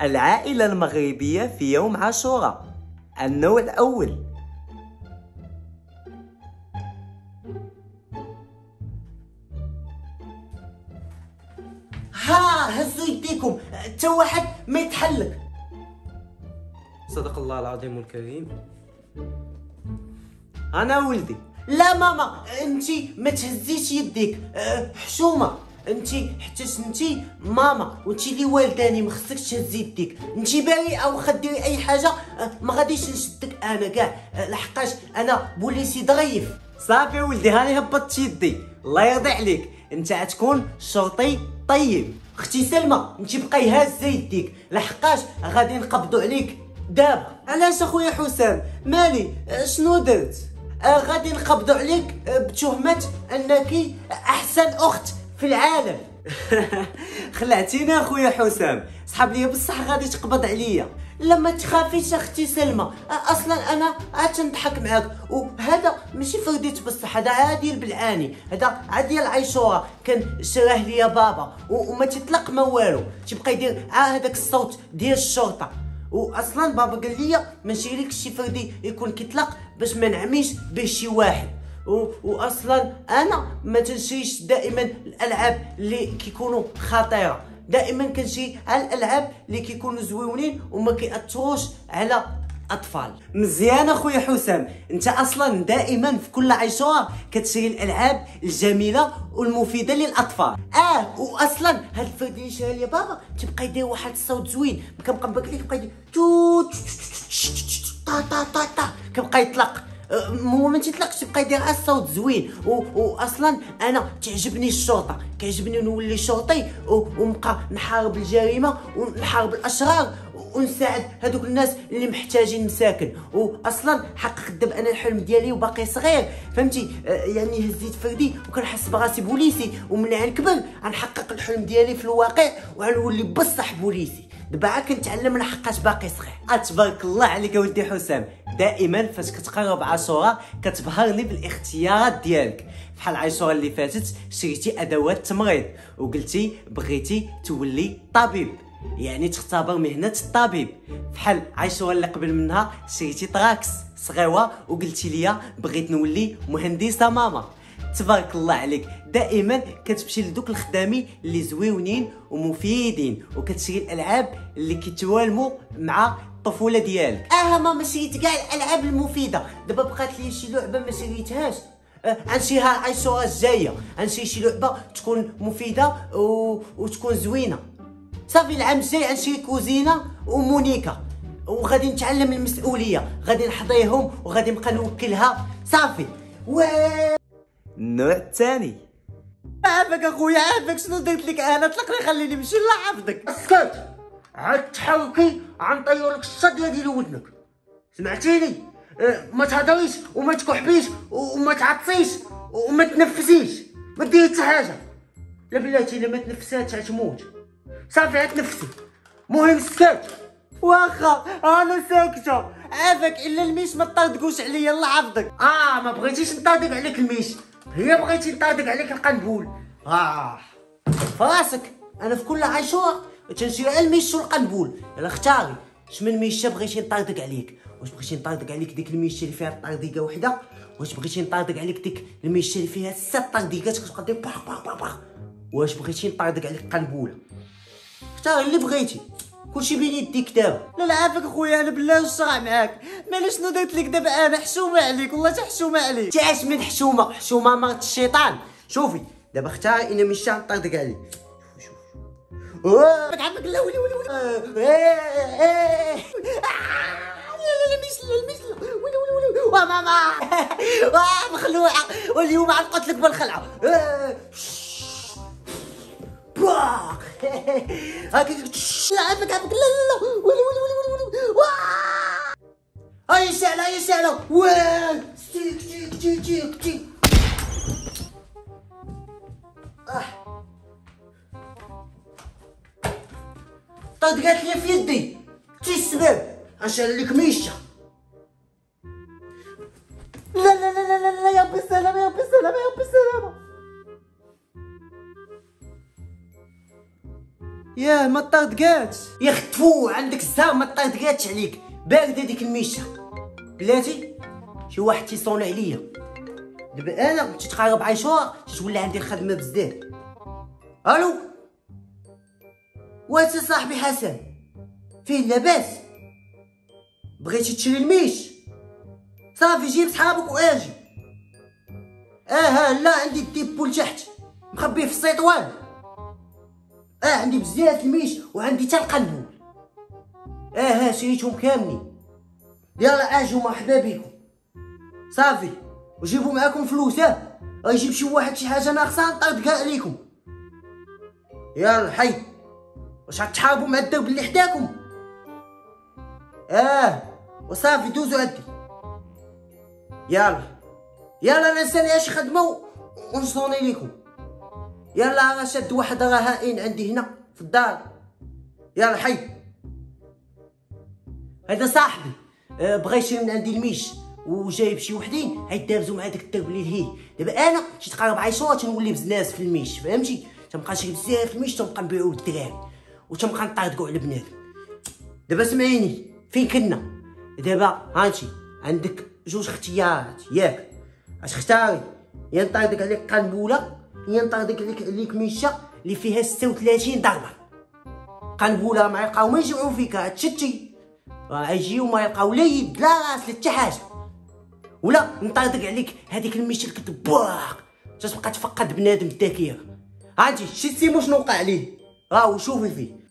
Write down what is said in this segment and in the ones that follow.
العائلة المغربية في يوم عاشوراء النوع الأول. ها هزوا يديكم حتى واحد ما يتحلك صدق الله العظيم الكريم. أنا ولدي. لا ماما انت ما تهزيش يديك. أه، حشومة. انت حتى انت ماما وانت اللي والداني ما خصكش تهزي يديك انت بريئه واخا ديري أي حاجة أه، ما غاديش نشدك أنا كاع. أه، لحقاش أنا بوليسي ضعيف. صافي ولدي هاني هبطت يدي. الله يرضي عليك. انت غتكون شرطي طيب. أختي سلمى انت بقاي هازه يديك لحقاش غادي نقبضوا عليك دابا. علاش أخويا حسام؟ مالي؟ شنو درت؟ آه، غادي نقبضوا عليك آه، بتهمة أنك أحسن أخت في العالم. خلعتيني اخويا حسام. صحاب لي بصح غادي تقبض عليا. لا ما تخافيش أختي سلمى. أصلا أنا عاد نضحك معاك. وهذا ماشي فرديت بصح هذا عادي البلعاني هذا عادي العيشوره كان شراه ليا بابا. وما تطلق ما والو. تيبقى يدير هذاك الصوت ديال الشرطة. واصلا بابا قال لي ما نشريلكش شي فردي يكون كيطلق باش ما نعميش به شي واحد. واصلا أنا ما تنشريش دائما الالعاب اللي كيكونوا خطيره دائما كنشري على الالعاب اللي كيكونوا زويونين وما كيأثروش على اطفال مزيان اخويا حسام انت أصلا دائما في كل عيشوره كتشري الالعاب الجميله والمفيده للاطفال آه واصلا هاد الفرد اللي شرا لي بابا تبقى يدير واحد الصوت زوين كنبقى نبكي لك يبقى يدير تو طا طا طا طا كيبقى يطلق أه، هو ما تيطلقش يبقى يدير الصوت زوين. و... واصلا أنا تعجبني الشرطة كيعجبني نولي شرطي. ونبقى نحارب الجريمة ونحارب الأشرار ونساعد هذوك الناس اللي محتاجين مساكن واصلا حققت دابا أنا الحلم ديالي وباقي صغير فهمتي؟ آه، يعني هزيت فردي وكنحس براسي بوليسي ومن عن كبر غنحقق الحلم ديالي في الواقع وغنولي بصح بوليسي. دابا كنتعلم لحقاش باقي صغير. تبارك الله عليك ولدي حسام. دائما فاش كتقرب عاشوراء كتبهرني بالاختيارات ديالك. بحال عاشوراء اللي فاتت شريتي أدوات التمريض وقلتي بغيتي تولي طبيب. يعني تختبر مهنة الطبيب بحال عاشوراء اللي قبل منها شريتي طراكس صغيوة وقلتي ليا بغيت نولي مهندسة ماما. تبارك الله عليك. دائما كتمشي لدوك الخدامين اللي زويونين ومفيدين وكتشري الألعاب اللي كيتوالموا مع الطفولة ديالك. آه ماما شريت كاع الألعاب المفيدة. دابا بقات لي شي لعبة ما شريتهاش. آه، غنشريها عيشوها الجاية. غنشري شي لعبة تكون مفيدة و... وتكون زوينة. صافي العام الجاي غنشري كوزينة ومونيكا. وغادي نتعلم المسؤولية. غادي نحضيهم وغادي نبقى نوكلها. صافي. و النوع الثاني عافاك أخويا عافاك. شنو درت لك أنا؟ طلقني خليني نمشي لا عافدك أسكت. عاد تحركي غنطير لك الصديه ديال ودنك سمعتيني؟ آه، ما تهضريش وما تكحبيش وما تعطسيش وما تنفسيش. ما ديري حتى حاجة. لا بلاتي الا ما تنفساتش غتموت صافي غتنفسي مهم سكت. واخا أنا ساكتة. عافاك إلا الميش ما طردقوش عليا الله عافدك آه ما بغيتيش نطردق عليك الميش. هي بغيتي نطردق عليك القنبول. آه. فراسك أنا في كل عاشوره تنشري الميش والقنبول. يلا اختاري شمن ميشة بغيتي نطردق عليك؟ واش بغيتي نطردق عليك ديك الميشة اللي فيها طرديقة وحدة؟ واش بغيتي نطردق عليك ديك الميشة اللي فيها ست طرديقات كتبقى دير باخ باخ باخ واش بغيتي نطردق عليك قنبوله اختاري اللي بغيتي. كلشي بين يديك دابا لا لا عافاك أخويا أنا بالله والشرع معاك. مالا شنو درت لك دابا؟ أنا حشومة عليك والله حتى حشومه عليك. تعاش من حشومة حشومه مرت الشيطان. شوفي دابا اختاري أنا مش طردق عليك شوف شوف عافاك لا ولي ولي ولي. آه، إيه، إيه. آه، لا مش لا ولي ولي ولي. واه ماما واه مخلوعة. واليوم غنقتلك لك بالخلعة. آه. هاك عافاك عافاك لا لا لا ولي ولي ولي واه هاي سهلة هاي سهلة واه تيك تيك تيك تيك تيك آه. طدقات لي في يدي. تي السبب عشان لك ميشة. ياه ما طردقاتش يا ختفو عندك الزهر ما طردقاتش عليك. بارده ديك الميشة. بلاتي شي واحد تيصوني عليا. دابا أنا تتقارب عاشوره تتولى عندي الخدمة بزاف. ألو؟ وانت صاحبي حسن. فين لاباس. بغيتي تشري الميش. صافي جيب صحابك وأجي. آه لا عندي الديبو لتحت مخبيه في السيطوان. آه عندي بزاف الميش وعندي حتى القنبول آه ها شريتهم كاملين. يلا آجوا مرحبا بكم صافي وجيبوا معاكم فلوس ها. غيجيب شي واحد شي حاجة ناقصة نطرد كاع عليكم. يلا حي. واش غتحاربوا مع الدرب اللي حداكم؟ آه وصافي دوزو عندي. يلا. يلا أنا نسالي شي خدمه ونصوني ليكم. يلا راه شاد واحد راه هائن عندي هنا في الدار. يلا حي. هذا صاحبي أه بغا يشري من عندي الميش وجايب شي وحدين. هيدابزو مع داك الدرب اللي لهيه دابا أنا شي تقارب عشرة تنولي بزناس في الميش فهمتي؟ تنبقى نشري بزاف الميش تنبقى نبيعو للدراري وتنبقى نطاردقو على بنادم. دابا سمعيني فين كنا؟ دابا هانتي عندك جوج اختيارات ياك. اش يا نطاردك عليك قنبوله يا نطاردك عليك عليك ميشه اللي فيها 36 ضربه قنبوله ما يلقاو ما يجمعوا فيك تشتي راه يجيو ما يلقاو لا يد لا راس لا حتى حاجة. ولا نطاردك عليك هذيك الميشة اللي كتبواق تتبقى تفقد بنادم الذاكرة. هانتي شتي شنو وقع عليه؟ راهو شوفي فيه.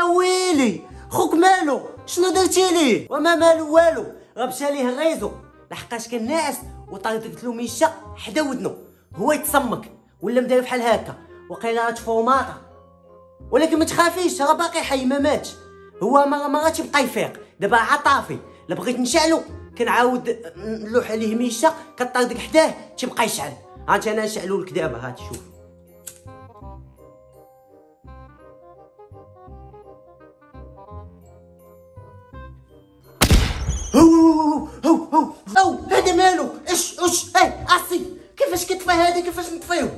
أويلي خوك مالو شنو درتي ليه؟ وما مالو والو؟ راه مشى ليه الريزو لحقاش كان ناعس وطردت له ميشه حدا ودنو. هو يتصمك ولا مداير بحال هكا. وقيلا راه تفورماطه ولكن ما تخافيش راه باقي حي ما ماتش. هو ما ما يبقى يفيق. دابا عطافي لا بغيت نشعلو. كنعاود نلوح عليه ميشه كطردك حداه تيبقى يشعل. هانت أنا نشعلو لك دابا هات شوف. هو هو هو هو هذا مالو اش اش اي عصي كيفاش كتطفى هذا كيفاش نطفيو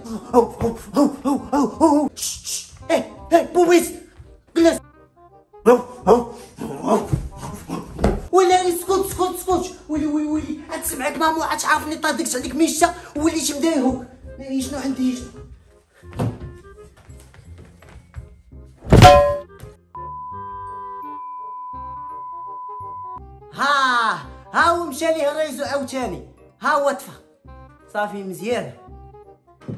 ها هو مشى ليه الريزو عاوتاني ها هو طفى صافي مزيان.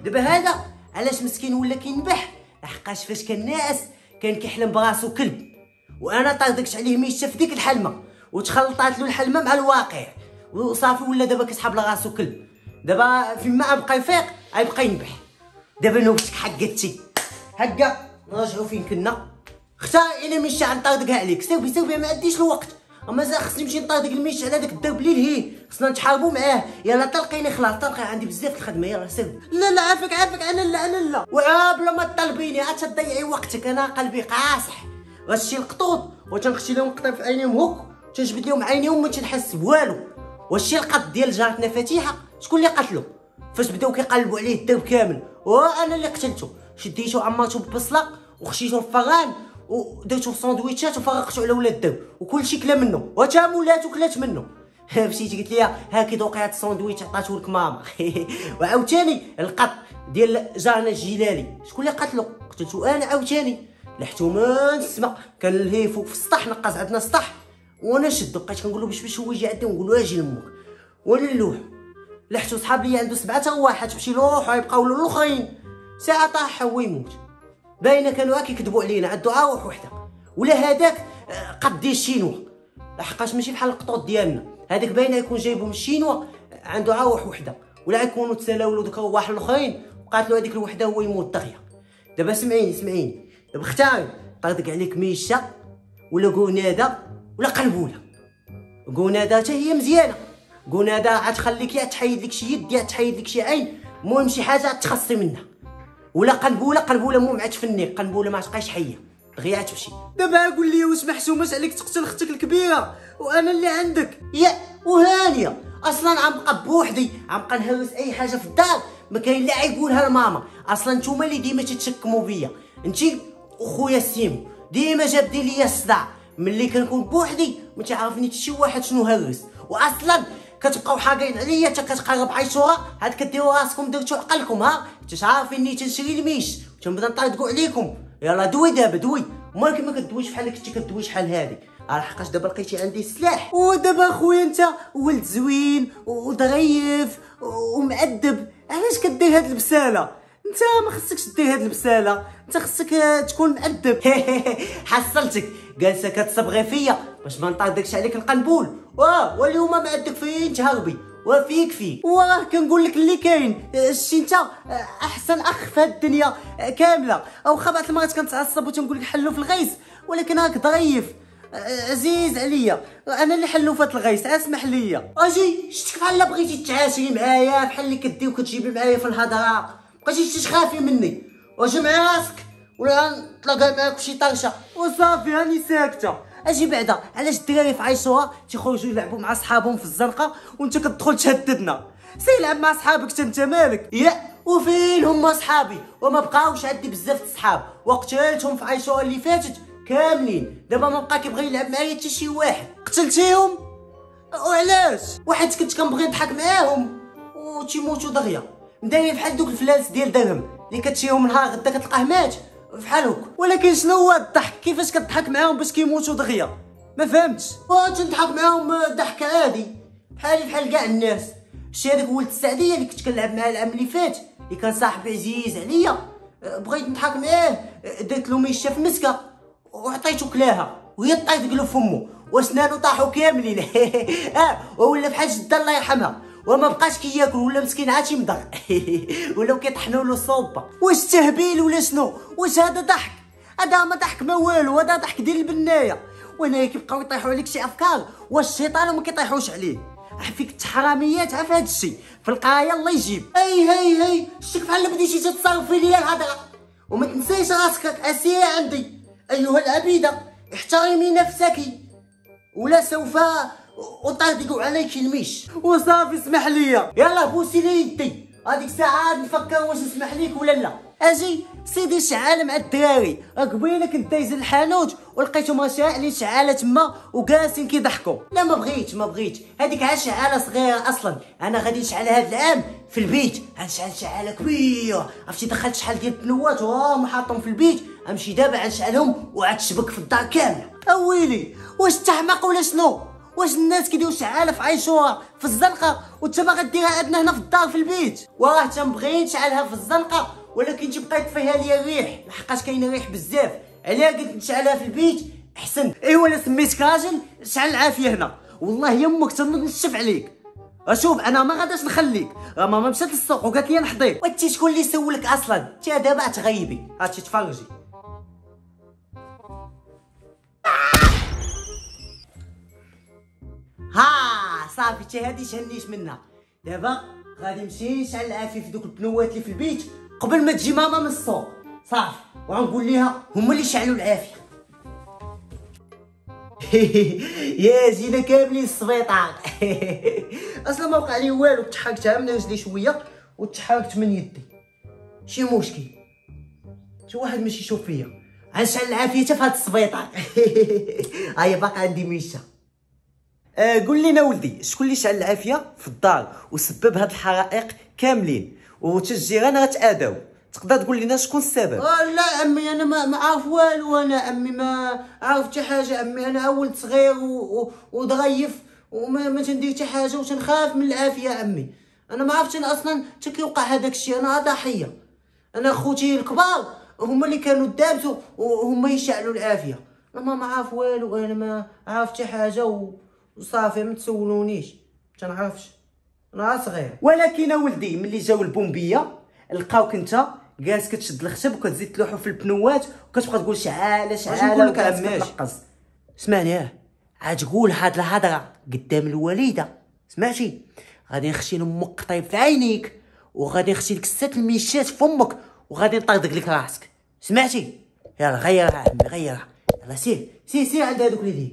دابا هذا علاش مسكين ولا كينبح؟ لحقاش فاش كان ناعس كان كيحلم براسو كلب. وأنا طردكت عليه ميشه في ديك الحلمة. وتخلطات له الحلمة مع الواقع. وصافي ولا دابا كيسحب لراسو كلب. دابا فيما بقى يفيق غيبقى ينبح. دابا نوبتك حقتي هكا نرجعو فين كنا؟ اختار إلى مشى غنطردقها عليك. سوبي سوبي ما عنديش الوقت. أما زا خصني نمشي نطردق الميش على داك الدرب اللي لهيه خصنا نتحاربوا معاه. يلا طلقيني خلاص طلقي عندي بزاف الخدمة يلا سير. لا لا عافاك عافاك أنا لا أنا لا. وبلا ما تطلبيني عاد تضيعي وقتك أنا قلبي قاصح. غتشي القطوط وتنخشي لهم قطر في عينيهم هوك تنجبد لهم عينيهم ما تنحس بوالو. وشي القط ديال جارتنا فتيحه شكون اللي قتلو؟ فاش بداو كيقلبوا عليه الدرب كامل. وأنا اللي قتلته. شديتو عمرتو ببصلة وخشيتو في فران ودرتو في ساندويتشات وفرقتو على ولاد الدرب وكلشي كلا منه وتا مولاتو كلات منه مشيتي قلت ليها هاكي دوقي هاد الساندويتش عطاتو لك ماما. وعاوتاني القط ديال جارنا الجلالي شكون اللي قتلو قتلتو أنا عاوتاني. لحتو من السما كان الهي فوق في السطح نقص عندنا السطح. وأنا شدو بقيت كنقول باش باش هو يجي عندي ونقول له أجي لامك ولا اللوح لحتو صحاب عنده سبعة ارواح تمشي لوح ويبقاو له الاخرين ساعة طاح هو يموت. باينه كانوا هاك يكذبوا علينا عندو أروح وحده ولا هذاك آه، قد الشينوا لحقاش ماشي بحال القطوط ديالنا. هذاك باينة يكون جايبو من الشينوا عنده عروح وحده ولا يكونوا تسالاو له دوك الرواح الأخرين وقالت له هذيك الوحدة هو يموت دغيا. دابا سمعيني سمعيني. دابا اختاري. طردك عليك ميشة ولا كوناده ولا قنبوله كوناده حتى هي مزيانة. كوناده عاد تخليك يا تحيد لك شي يد يا تحيد لك شي عين. المهم شي حاجة تخصي منها. ولا قنبوله قنبوله مو مع تفني قنبوله ما تبقاش حية. دغيا تمشي. دابا قول لي واش محسوماش عليك تقتل أختك الكبيرة. وأنا اللي عندك. يا وهانية. أصلا عم بقى بوحدي عم بقى نهرس أي حاجة في الدار. ما كاين لا يقولها لماما أصلا نتوما اللي ديما تتشكموا فيا انتي وخويا سيمو ديما جاب ليا الصداع. ملي كنكون بوحدي ما تعرفني شي واحد شنو هرس واصلا كتبقاو حاقين عليا حتى كتقرب عيشوره عاد كديروا راسكم درتو عقلكم ها. انت عارفيني تنشري الميش؟ تنبدا نطردقوا عليكم. يلا دوي دابا دوي. مالك ما كدويش بحال كنتي كدوي شحال هادي. لحقاش دابا لقيتي عندي السلاح ودابا خويا أنت ولد زوين وظريف ومؤدب علاش كدير هاد البسالة؟ أنت ما خصكش دير هاد البسالة. أنت خصك تكون مؤدب حصلتك. جالسة كتصبغي فيا باش ما نطردكش عليك القنبول. واه واليوم مؤدب فين تهربي وفيك فيك وراه كنقول لك اللي كاين. شتي انت أحسن أخ في الدنيا. كاملة. أو بعض المرات كنتعصب وتنقول لك حلو في الغيث ولكن راك ظريف. عزيز عليا. أنا اللي حلوفات الغيث أسمح ليا. أجي شتك بحال بغيتي تعاشري معايا. بحال اللي كدي وكتجيبي معايا في الهضرة. بقيتي تخافي مني. واش مع راسك. ولا نتلاقى معاك فشي طرشه وصافي راني ساكتة. أجي بعدا. علاش الدراري في عيشوها تيخرجوا يلعبوا مع صحابهم في الزنقه وانت كتدخل تهددنا سير لعب مع صحابك انت مالك. يا وفين هما صحابي. وما بقاوش عندي بزاف الصحاب وقتلتهم في عيشوها اللي فاتت كاملين. دابا ما بقى كيبغي يلعب معايا حتى شي واحد. قتلتيهم؟ وعلاش؟ واحد كنت كنبغي نضحك معاهم. وتيموتوا دغيا. داير بحال دوك الفلانس ديال درهم. اللي كتشيهم نهار غدا كتلقاه مات. بحال هكا ولكن شنو هو الضحك؟ كيفاش كتضحك معاهم باش كيموتوا دغيا؟ ما فهمتش. تنضحك معاهم ضحك عادي؟ بحالي بحال كاع الناس. شتي هذاك ولد السعدية اللي كنت كنلعب معاه العام اللي فات اللي كان صاحبي عزيز عليا. بغيت نضحك معاه درت له ميشة في مسكة وعطيتو كلاها. وهي طايت له فمو. واسنانو طاحوا كاملين؟ آه ولا بحال جدة الله يرحمها. وما بقاش كياكل ولا مسكين عاد مضر ولاو كيطحنوا له الصوبه واش تهبيل ولا شنو؟ واش هذا ضحك؟ هذا ما ضحك ما والو هذا ضحك ديال البناية. وأنا كيبقاو يطيحوا عليك شي أفكار واش الشيطان ما كيطيحوش عليه. فيك التحراميات عارف هذا الشيء في القراية الله يجيب. اي هي هي شتك بحال بديتي تتصرف في ليا الهضره وما تنسيش راسك اسيه عندي. أيها العبيدة احترمي نفسك. ولا سوف اطردق عليك الميش. وصافي اسمح لي يلا بوسي لي يدي هذيك الساعة نفكر واش نسمح ليك ولا لا. أجي. سيدي شعال مع الدراري. قبيله كنت دايز الحانوت. ولقيتهم شاعلين شعالة تما وجالسين كيضحكوا. لا ما بغيتش ما بغيتش. هذيك عا شعالة صغيرة أصلا. أنا غادي نشعل هذا العام في البيت. غنشعل شعالة كبيرة. عرفتي دخلت شحال ديال البنوات وراهم حاطهم في البيت. أمشي دابا غنشعلهم وعاد تشبك في الدار كاملة. أويلي. واش تحمق ولا شنو؟ واش الناس كيديروا شعاله في عيشوها في الزنقة؟ وانت باغا ديرها عندنا هنا في الدار في البيت. واه تنبغي نشعلها في الزنقة ولكن تبقى يطفيها ليا الريح. لحقاش كاين ريح بزاف. عليها قلت نشعلها في البيت أحسن. ايوا أنا سميتك راجل شعل العافية هنا. والله يمك تنوض نشف عليك. أشوف أنا ما غاداش نخليك. راه ماما مشات للسوق وقالت لي نحضير وأنت شكون اللي سولك أصلا؟ انت دابا تغيبي هاتي تفرجي. ها صافي تي هادي شهنيش منها. دابا غادي نمشي نشعل العافية في دوك البنوات اللي في البيت قبل ما تجي ماما من السوق صافي وغنقول ليها هما اللي شعلوا العافية. يا جينا كاملين السبيطار. أصلا ما وقع لي والو تحركتها من رجلي شوية وتحركت من يدي. شي مشكل؟ شي واحد ماشي يشوف فيا. غنشعل العافية في هاد السبيطار. هاي باقا عندي ميشة. آه قول لنا ولدي شكون اللي شعل العافية في الدار وسبب هاد الحرائق كاملين؟ وتجيران غتاداو تقدر تقول لنا شكون السبب؟ آه لا عمي أنا ما, ما عارف والو أنا عمي ما عارف حتى حاجة. عمي أنا أول صغير وضغيف وما ما تندير حتى حاجة وتنخاف من العافية عمي أنا ما عرفتش أصلا حتى كيوقع هذاك الشيء. أنا ضحيه أنا خوتي الكبار هما اللي كانوا دابزوا وهما يشعلوا العافية. أنا ما عارف والو أنا ما عارف حتى حاجة وصافي ما تسولونيش تنعرفش أنا صغير. ولكن ولدي ملي جاو البومبية لقاوك انت جالس كتشد الخشب وكتزيد تلوحو في البنوات وكتبقى تقول شعالة شعالة وكتلقز اسمعني آه عاد قول هاد الهضرة قدام الوالده سمعتي غادي نخشي لامك قطيب في عينيك وغادي نخشي لك ست الميشات في فمك وغادي نطردق لك راسك سمعتي يلا غيرها عمي غيرها. يلا سير سير سير عند هادوك اللي